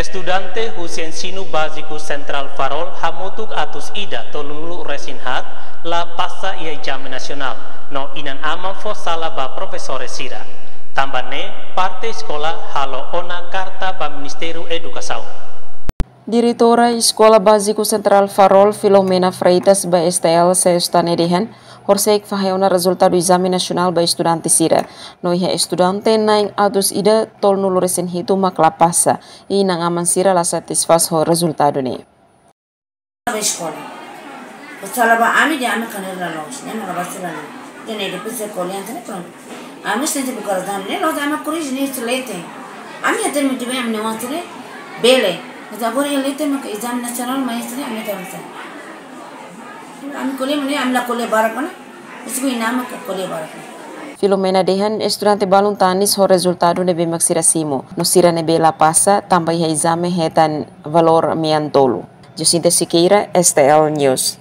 Estudante Hussein Sinu Básico Central Farol hamutuk atus ida tolulu resinhat la passa e exame nacional no inan ama fo sala ba professore sira. Tambane parte sekolah halo ona karta ba Ministerio Educação. Diretora Escola Básico Central Farol Filomena Freitas ba STL se estanedehan Horsek faheona resultado do exame nacional ba sira. No iha estudante naing adus ida tol nulu resen hitu makla passa. E nang aman sira la satisfaz ho resultado ni. escola. Sala ba ami di ami kanir la los, ne na ba sala ni. De ne de pese kolian tene pron. Ami sente bu karazan ne los ama kuris ni slete. Ami ater mi agora ele tem exame nacional maestre ami tarasa. Ami kole mene ami la kole barak na. Isku inama kole barak. Filomena Dehan, estudante balon tanis ho resultado nebe maksira simo. No sira nebe la passa, também exame hetan valor miantolo. Jacinta Siqueira, STL News.